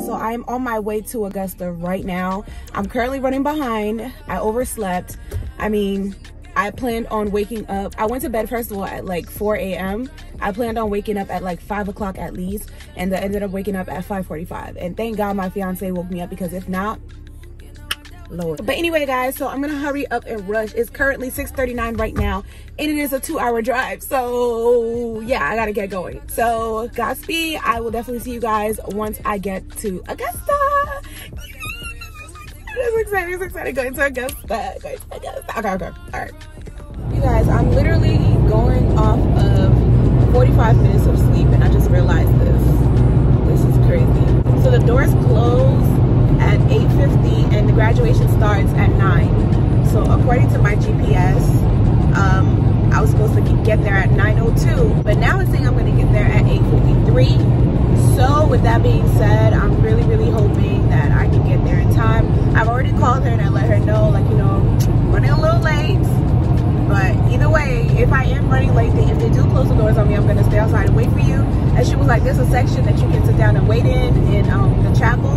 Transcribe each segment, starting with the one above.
so i'm on my way to augusta right now. I'm currently running behind. I overslept. I mean i planned on waking up. I went to bed first of all at like 4 a.m i planned on waking up at like five o'clock at least and I ended up waking up at 5:45. and thank god my fiance woke me up because if not Lord. But anyway, guys, so I'm gonna hurry up and rush. It's currently 6:39 right now, and it is a two-hour drive. So yeah, I gotta get going. So Godspeed. I will definitely see you guys once I get to Augusta. It's exciting, it's exciting going to Augusta. Going to Augusta. Okay, okay, all right. You guys, I'm literally going off of 45 minutes of sleep, and I just realized this. This is crazy. So the doors close at 8.50 and the graduation starts at 9. So according to my GPS, um, I was supposed to get there at 9.02, but now it's saying I'm gonna get there at 8.53. So with that being said, I'm really, really hoping that I can get there in time. I've already called her and I let her know, like, you know, running a little late. But either way, if I am running late, if they do close the doors on me, I'm gonna stay outside and wait for you. And she was like, there's a section that you can sit down and wait in, in um, the chapel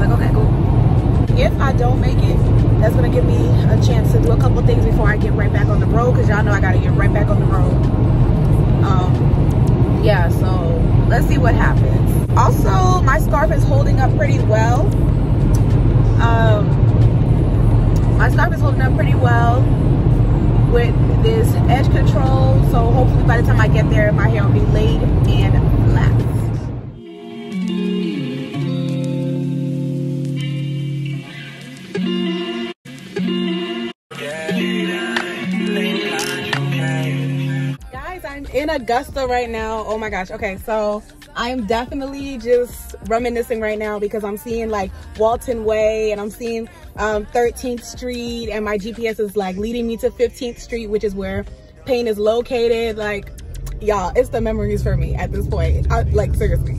was like, okay, cool. If I don't make it, that's gonna give me a chance to do a couple things before I get right back on the road, because y'all know I gotta get right back on the road. Um, yeah, so let's see what happens. Also, my scarf is holding up pretty well. Um, my scarf is holding up pretty well with this edge control. So hopefully by the time I get there, my hair will be laid and in Augusta right now. Oh my gosh. Okay, so I'm definitely just reminiscing right now because I'm seeing like Walton Way and I'm seeing um, 13th Street and my GPS is like leading me to 15th Street, which is where Paine is located. Like, y'all, it's the memories for me at this point. I, like, seriously.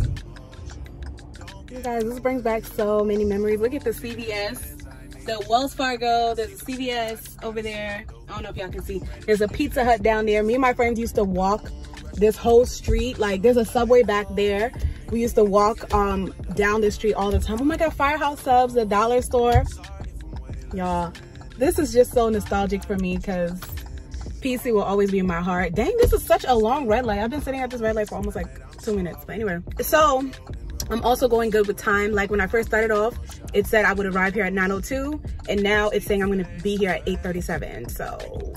You guys, this brings back so many memories. Look at the CVS the Wells Fargo, there's a CVS over there. I don't know if y'all can see. There's a Pizza Hut down there. Me and my friends used to walk this whole street. Like there's a Subway back there. We used to walk um, down the street all the time. Oh my God, Firehouse Subs, the dollar store. Y'all, this is just so nostalgic for me because PC will always be in my heart. Dang, this is such a long red light. I've been sitting at this red light for almost like two minutes. But anyway, so I'm also going good with time. Like when I first started off, it said I would arrive here at 9.02 and now it's saying I'm gonna be here at 8.37. So,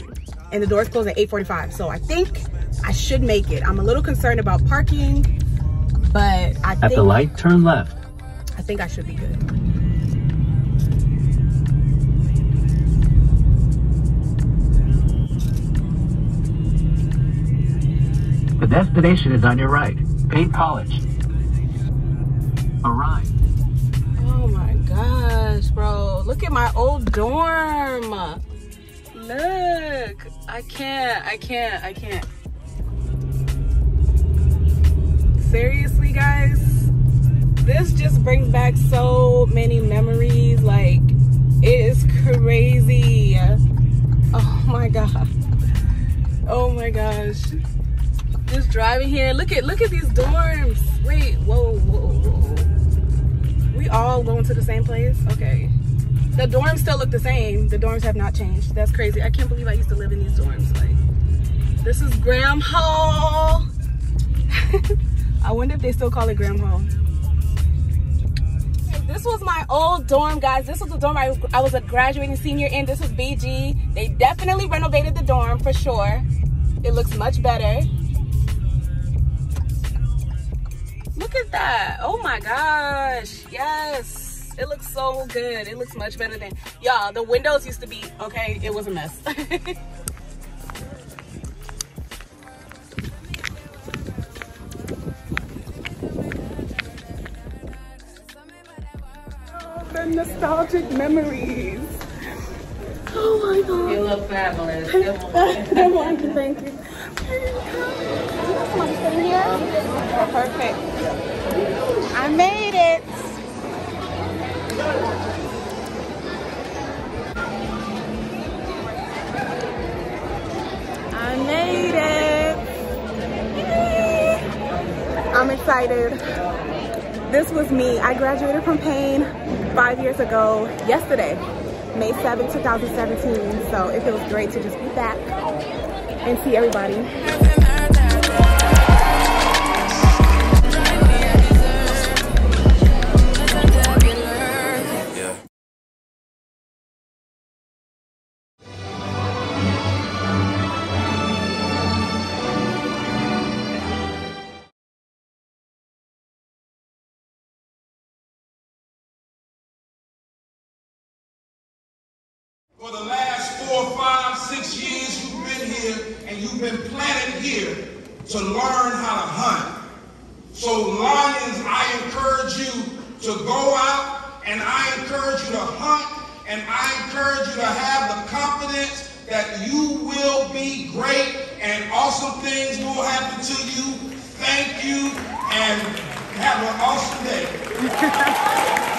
and the doors close at 8.45. So I think I should make it. I'm a little concerned about parking, but I At think, the light, turn left. I think I should be good. The destination is on your right, Paine College. Arrive. Oh my gosh, bro. Look at my old dorm. Look. I can't. I can't. I can't. Seriously, guys? This just brings back so many memories. Like, it is crazy. Oh my god. Oh my gosh. Just driving here. Look at look at these dorms. Wait, whoa, whoa, whoa we all going to the same place? Okay. The dorms still look the same. The dorms have not changed. That's crazy. I can't believe I used to live in these dorms. Like, this is Graham Hall. I wonder if they still call it Graham Hall. This was my old dorm, guys. This was the dorm I, I was a graduating senior in. This was BG. They definitely renovated the dorm for sure. It looks much better. Look at that. Oh my gosh. Yes. It looks so good. It looks much better than, y'all, the windows used to be, okay, it was a mess. oh, the nostalgic memories. Oh my god. You look fabulous. Good morning. Thank you. Perfect. I made it. I made it. I'm excited. this was me. I graduated from Paine five years ago yesterday, May 7, 2017. So it feels great to just be back and see everybody. For the last four, five, six years you've been here and you've been planted here to learn how to hunt. So Lions, I encourage you to go out and I encourage you to hunt and I encourage you to have the confidence that you will be great and awesome things will happen to you. Thank you and have an awesome day.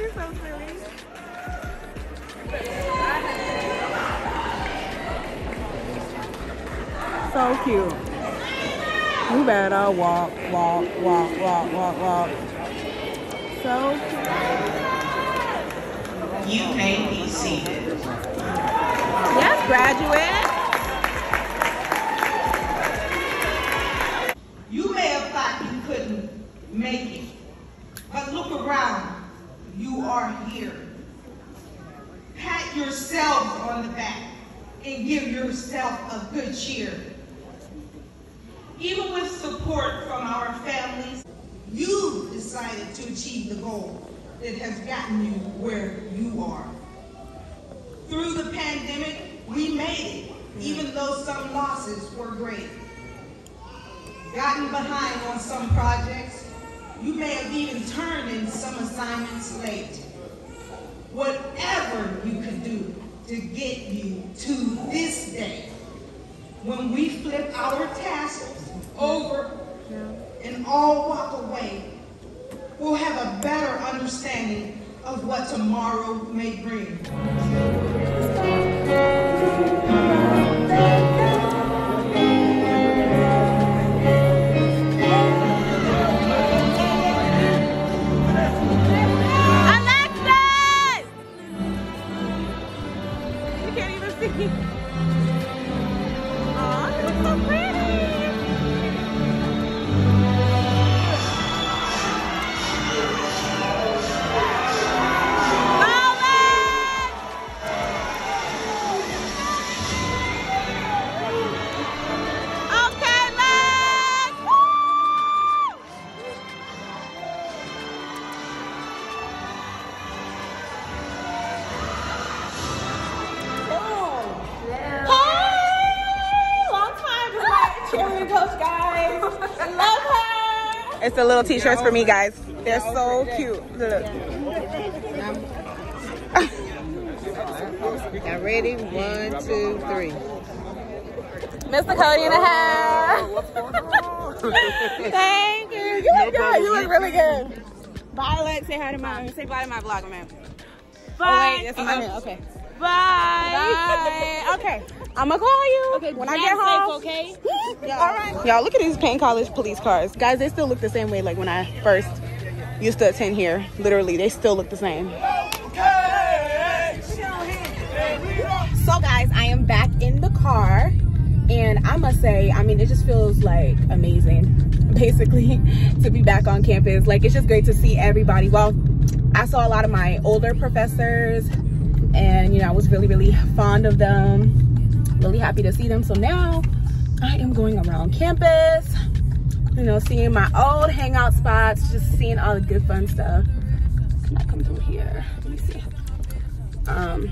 You're so silly. So cute. You better walk, walk, walk, walk, walk, walk. So cute. You may be seated. Yes, graduate. Are here. Pat yourself on the back and give yourself a good cheer. Even with support from our families, you decided to achieve the goal that has gotten you where you are. Through the pandemic, we made it, even though some losses were great. Gotten behind on some projects, you may have even turned some assignments late. Whatever you can do to get you to this day, when we flip our tassels over and all walk away, we'll have a better understanding of what tomorrow may bring. The little t-shirts for me, guys. They're so cute. Look. Got ready? One, two, three. Mr. Cody in the house. Thank you. You look good. You look really good. Violet, say hi to my say bye to my vlog, man. Bye. Oh, wait, that's my name. Okay. Bye. Bye. okay. I'm gonna call you okay, when I get home. okay. All right. Y'all, look at these Paine College police cars. Guys, they still look the same way like when I first used to attend here. Literally, they still look the same. So guys, I am back in the car and I must say, I mean, it just feels like amazing, basically, to be back on campus. Like, it's just great to see everybody. Well, I saw a lot of my older professors and, you know, I was really, really fond of them, really happy to see them. So now I am going around campus, you know, seeing my old hangout spots, just seeing all the good fun stuff. Can I come through here? Let me see. Um,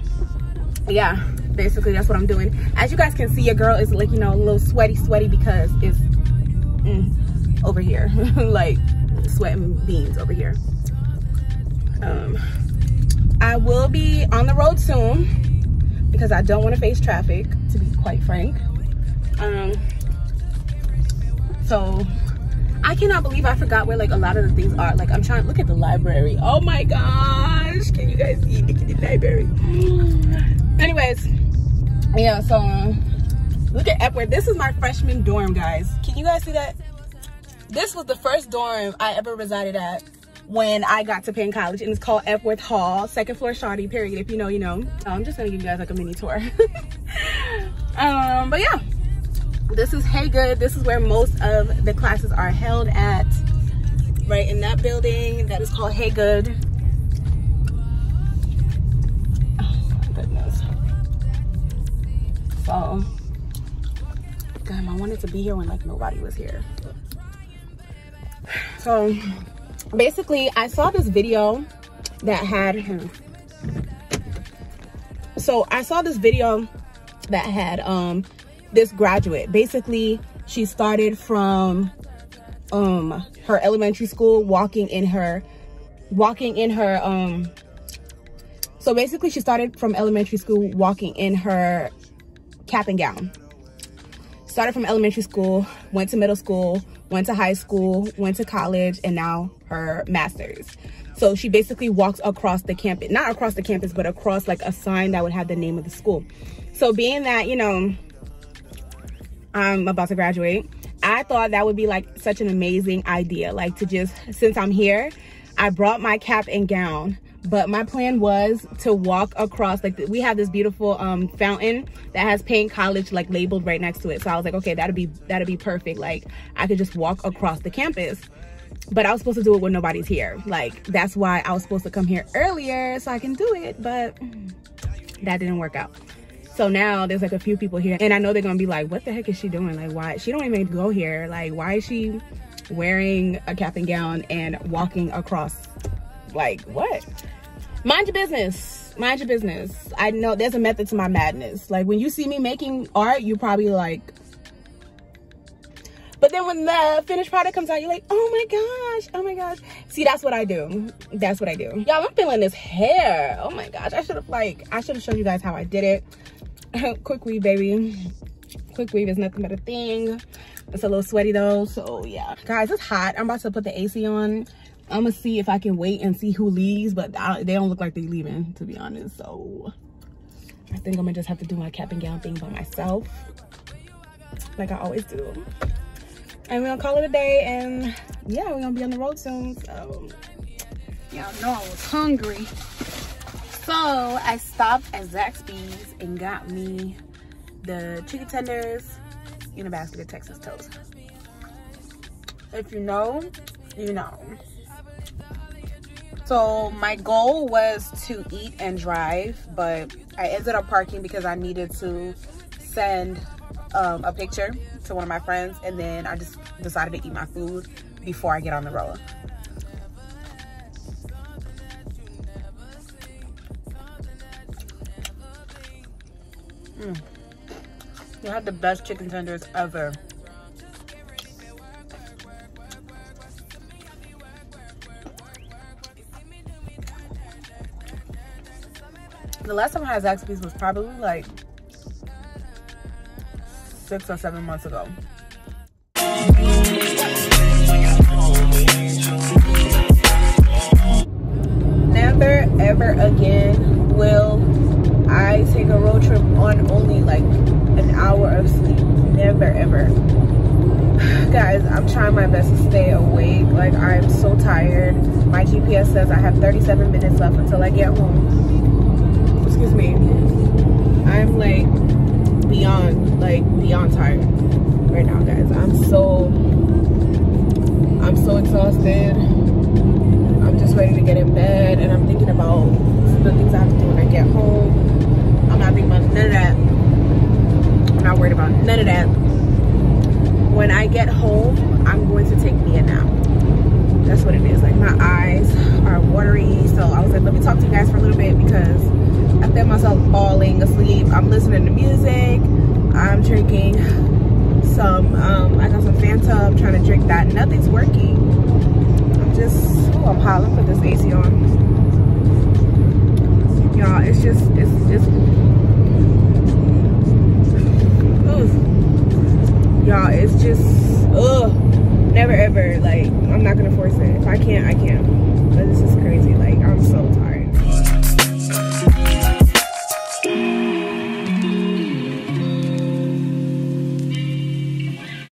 yeah, basically that's what I'm doing. As you guys can see, your girl is like, you know, a little sweaty, sweaty because it's mm, over here, like sweating beans over here. Um, I will be on the road soon because I don't want to face traffic, to be quite frank. Um, so I cannot believe I forgot where like a lot of the things are. Like I'm trying to look at the library. Oh my gosh, can you guys see? The library. Anyways, yeah, so look at Epworth. This is my freshman dorm, guys. Can you guys see that? This was the first dorm I ever resided at when I got to Paine College and it's called Epworth Hall, second floor shoddy, period. If you know, you know. I'm just gonna give you guys like a mini tour. um, but yeah, this is Hagood. This is where most of the classes are held at, right in that building that is called Hagood. Oh my goodness. So, damn, I wanted to be here when like nobody was here. So, basically i saw this video that had so i saw this video that had um this graduate. Basically she started from um her elementary school walking in her walking in her um so basically she started from elementary school walking in her cap and gown. Started from elementary school went to middle school went to high school, went to college, and now her master's. So she basically walks across the campus, not across the campus, but across like a sign that would have the name of the school. So being that, you know, I'm about to graduate, I thought that would be like such an amazing idea. Like to just, since I'm here, I brought my cap and gown but my plan was to walk across like we have this beautiful um fountain that has Paine College like labeled right next to it. So i was like okay that'd be that'd be perfect. Like i could just walk across the campus. But i was supposed to do it when nobody's here. Like that's why i was supposed to come here earlier so i can do it but that didn't work out. So now there's like a few people here and i know they're gonna be like what the heck is she doing? Like why she don't even go here. Like why is she wearing a cap and gown and walking across like what? Mind your business. Mind your business. I know there's a method to my madness. Like when you see me making art you probably like but then when the finished product comes out you're like oh my gosh. Oh my gosh. See that's what i do. That's what i do. Y'all i'm feeling this hair. Oh my gosh. I should have like i should have shown you guys how i did it. Quick weave baby. Quick weave is nothing but a thing. It's a little sweaty though so yeah. Guys it's hot. I'm about to put the ac on I'm gonna see if I can wait and see who leaves, but I, they don't look like they're leaving, to be honest. So I think I'm gonna just have to do my cap and gown thing by myself, like I always do. And we're gonna call it a day, and yeah, we're gonna be on the road soon. So y'all know I was hungry. So I stopped at Zaxby's and got me the chicken tenders in a basket of Texas toast. If you know, you know. So my goal was to eat and drive, but I ended up parking because I needed to send um, a picture to one of my friends and then I just decided to eat my food before I get on the road. Mm. Had the best chicken tenders ever. The last time I had Zaxby's was probably like six or seven months ago. Never ever again will I take a road trip on only like an hour of sleep. Never ever. Guys, I'm trying my best to stay awake. Like I'm so tired. My GPS says I have 37 minutes left until I get home excuse me i'm like beyond like beyond tired right now guys i'm so i'm so exhausted i'm just ready to get in bed and i'm thinking about the things i have to do when i get home i'm not thinking about none of that i'm not worried about none of that when I get home, I'm going to take me a nap. That's what it is. Like my eyes are watery. So I was like, let me talk to you guys for a little bit because I feel myself falling asleep. I'm listening to music. I'm drinking some, um, I got some Fanta. I'm trying to drink that. Nothing's working. I'm just, oh, I'm hot. Let put this AC on. Y'all, it's just, it's, it's, y'all it's just ugh never ever like i'm not gonna force it if i can't i can't but this is crazy like i'm so